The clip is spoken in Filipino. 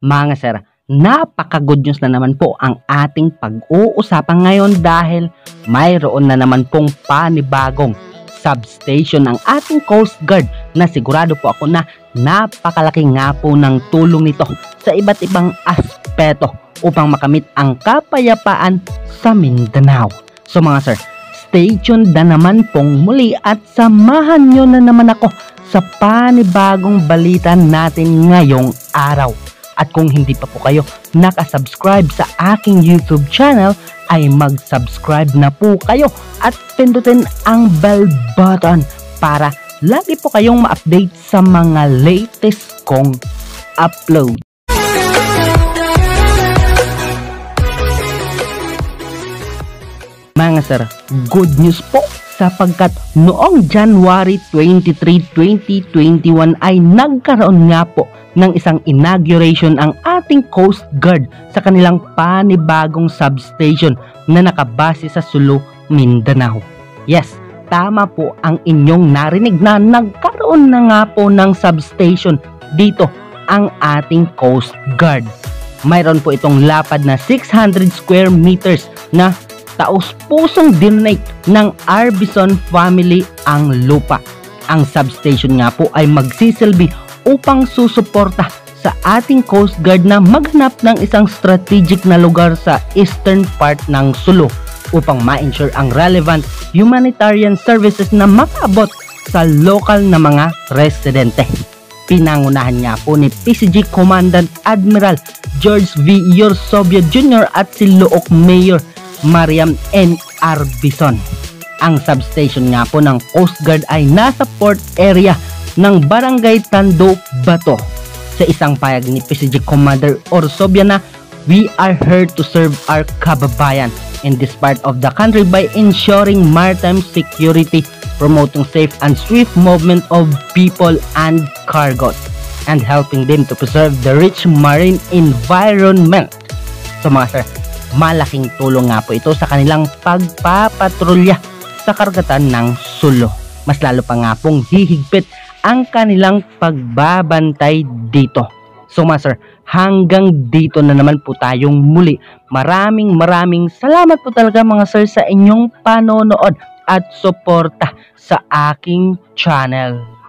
Mga sir, napaka-good news na naman po ang ating pag-uusapan ngayon dahil mayroon na naman pong panibagong substation ng ating Coast Guard na sigurado po ako na napakalaki nga po ng tulong nito sa iba't ibang aspeto upang makamit ang kapayapaan sa Mindanao. So mga sir, stay tuned na naman pong muli at samahan nyo na naman ako sa panibagong balita natin ngayong araw. At kung hindi pa po kayo nakasubscribe sa aking YouTube channel, ay mag-subscribe na po kayo at pindutin ang bell button para lagi po kayong ma-update sa mga latest kong upload. Mga sir, good news po sapagkat noong January 23, 2021 ay nagkaroon nga po ng isang inauguration ang ating Coast Guard sa kanilang panibagong substation na nakabase sa Sulu, Mindanao. Yes, tama po ang inyong narinig na nagkaroon na nga po ng substation dito ang ating Coast Guard. Mayroon po itong lapad na 600 square meters na taos-pusong donate ng Arbison family ang lupa. Ang substation nga po ay magsisilbi upang susuporta sa ating Coast Guard na maghanap ng isang strategic na lugar sa eastern part ng Sulu upang ma-ensure ang relevant humanitarian services na makaabot sa local na mga residente. Pinangunahan nga po ni PCG Commandant Admiral George V. Yorsobio Jr. at si Look Mayor Mariam N. Arbison. Ang substation nga po ng Coast Guard ay nasa port area ng Barangay Tando, Bato. Sa isang payag ni PCG Commander Orsobia na we are here to serve our kababayan in this part of the country by ensuring maritime security, promoting safe and swift movement of people and cargos, and helping them to preserve the rich marine environment. So mga sir, malaking tulong nga po ito sa kanilang pagpapatrolya sa karagatan ng Sulo. Mas lalo pa nga pong hihigpit ang kanilang pagbabantay dito. So mga hanggang dito na naman po tayong muli. Maraming maraming salamat po talaga mga sir sa inyong panonood at suporta sa aking channel.